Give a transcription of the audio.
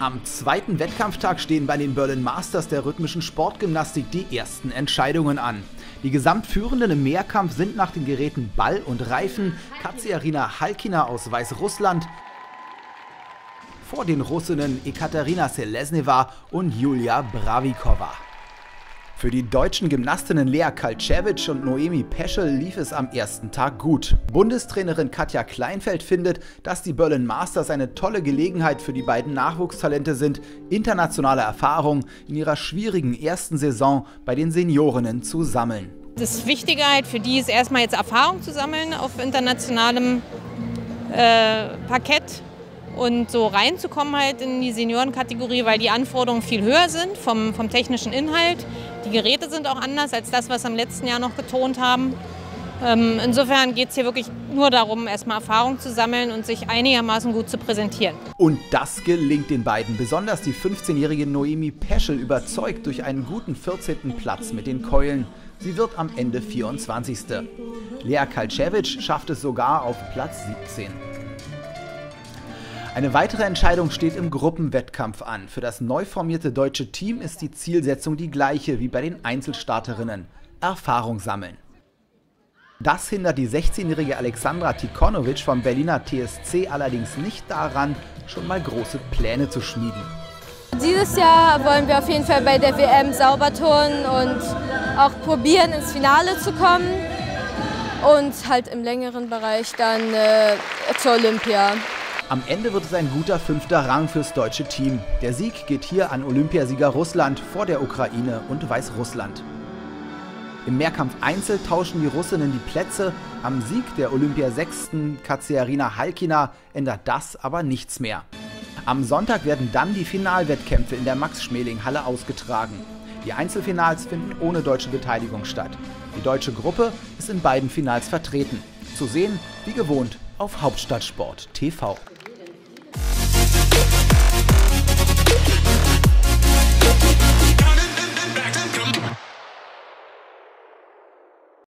Am zweiten Wettkampftag stehen bei den Berlin Masters der rhythmischen Sportgymnastik die ersten Entscheidungen an. Die Gesamtführenden im Mehrkampf sind nach den Geräten Ball und Reifen Katsiarina Halkina aus Weißrussland vor den Russinnen Ekaterina Selesneva und Julia Bravikova. Für die deutschen Gymnastinnen Lea Kalczewitsch und Noemi Peschel lief es am ersten Tag gut. Bundestrainerin Katja Kleinfeld findet, dass die Berlin Masters eine tolle Gelegenheit für die beiden Nachwuchstalente sind, internationale Erfahrung in ihrer schwierigen ersten Saison bei den Seniorinnen zu sammeln. Das Wichtige halt für die ist erstmal jetzt Erfahrung zu sammeln auf internationalem äh, Parkett und so reinzukommen halt in die Seniorenkategorie, weil die Anforderungen viel höher sind vom, vom technischen Inhalt. Die Geräte sind auch anders als das, was wir im letzten Jahr noch getont haben. Ähm, insofern geht es hier wirklich nur darum, erstmal Erfahrung zu sammeln und sich einigermaßen gut zu präsentieren. Und das gelingt den beiden. Besonders die 15-jährige Noemi Peschel überzeugt durch einen guten 14. Platz mit den Keulen. Sie wird am Ende 24. Lea Kalczewitsch schafft es sogar auf Platz 17. Eine weitere Entscheidung steht im Gruppenwettkampf an. Für das neu formierte deutsche Team ist die Zielsetzung die gleiche wie bei den Einzelstarterinnen. Erfahrung sammeln. Das hindert die 16-jährige Alexandra Tikonovic vom Berliner TSC allerdings nicht daran, schon mal große Pläne zu schmieden. Dieses Jahr wollen wir auf jeden Fall bei der WM sauber tun und auch probieren, ins Finale zu kommen und halt im längeren Bereich dann äh, zur Olympia. Am Ende wird es ein guter fünfter Rang fürs deutsche Team. Der Sieg geht hier an Olympiasieger Russland vor der Ukraine und Weißrussland. Im Mehrkampf Einzel tauschen die Russinnen die Plätze. Am Sieg der Olympiasechsten Katsiarina Halkina ändert das aber nichts mehr. Am Sonntag werden dann die Finalwettkämpfe in der Max-Schmeling-Halle ausgetragen. Die Einzelfinals finden ohne deutsche Beteiligung statt. Die deutsche Gruppe ist in beiden Finals vertreten. Zu sehen, wie gewohnt, auf Hauptstadtsport TV.